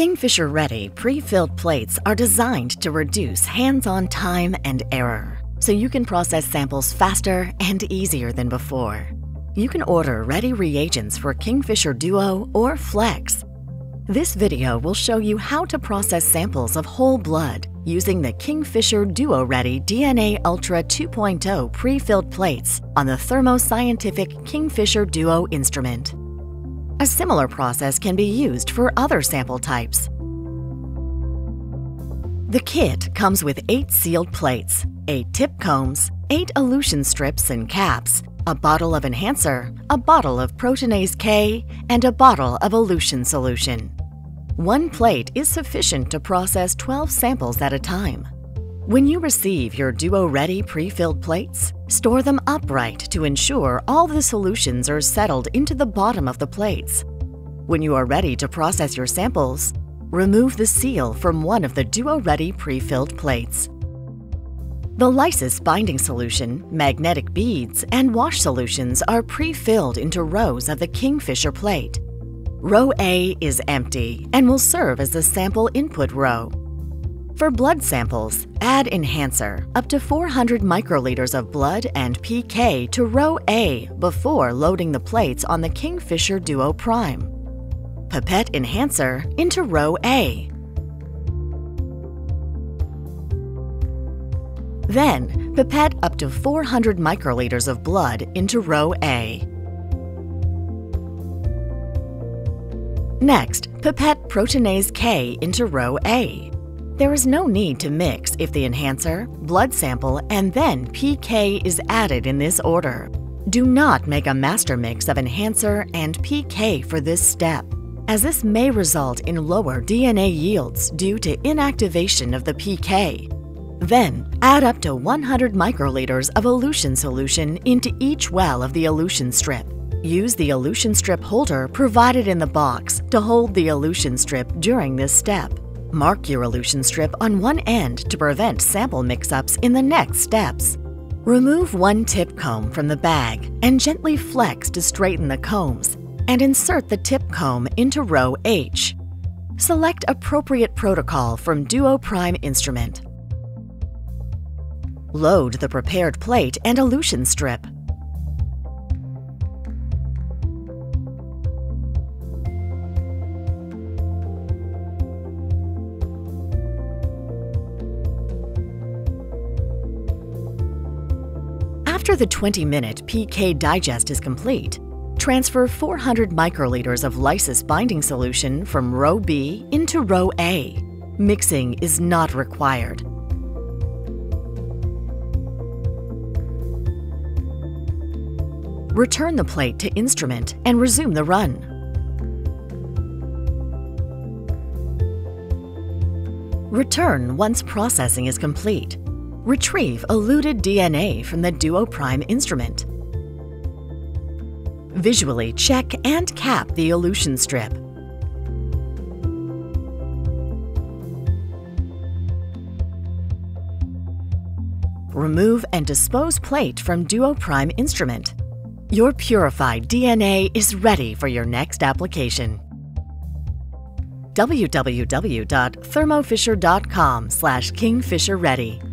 KingFisher Ready pre-filled plates are designed to reduce hands-on time and error, so you can process samples faster and easier than before. You can order ready reagents for KingFisher Duo or Flex. This video will show you how to process samples of whole blood using the KingFisher Duo Ready DNA Ultra 2.0 pre-filled plates on the Thermo Scientific KingFisher Duo instrument. A similar process can be used for other sample types. The kit comes with eight sealed plates, eight tip combs, eight elution strips and caps, a bottle of enhancer, a bottle of proteinase K, and a bottle of elution solution. One plate is sufficient to process 12 samples at a time. When you receive your Duo Ready pre-filled plates, store them upright to ensure all the solutions are settled into the bottom of the plates. When you are ready to process your samples, remove the seal from one of the Duo Ready pre-filled plates. The lysis binding solution, magnetic beads, and wash solutions are pre-filled into rows of the KingFisher plate. Row A is empty and will serve as the sample input row. For blood samples, add enhancer up to 400 microliters of blood and PK to row A before loading the plates on the KingFisher Duo Prime. Pipette enhancer into row A. Then, pipette up to 400 microliters of blood into row A. Next, pipette proteinase K into row A. There is no need to mix if the enhancer, blood sample, and then PK is added in this order. Do not make a master mix of enhancer and PK for this step, as this may result in lower DNA yields due to inactivation of the PK. Then, add up to 100 microliters of elution solution into each well of the elution strip. Use the elution strip holder provided in the box to hold the elution strip during this step. Mark your elution strip on one end to prevent sample mix-ups in the next steps. Remove one tip comb from the bag and gently flex to straighten the combs and insert the tip comb into row H. Select appropriate protocol from Duo Prime instrument. Load the prepared plate and elution strip. After the 20-minute PK digest is complete, transfer 400 microliters of lysis binding solution from row B into row A. Mixing is not required. Return the plate to instrument and resume the run. Return once processing is complete. Retrieve eluted DNA from the Duo Prime instrument. Visually check and cap the elution strip. Remove and dispose plate from Duo Prime instrument. Your purified DNA is ready for your next application. www.thermofisher.com slash kingfisherready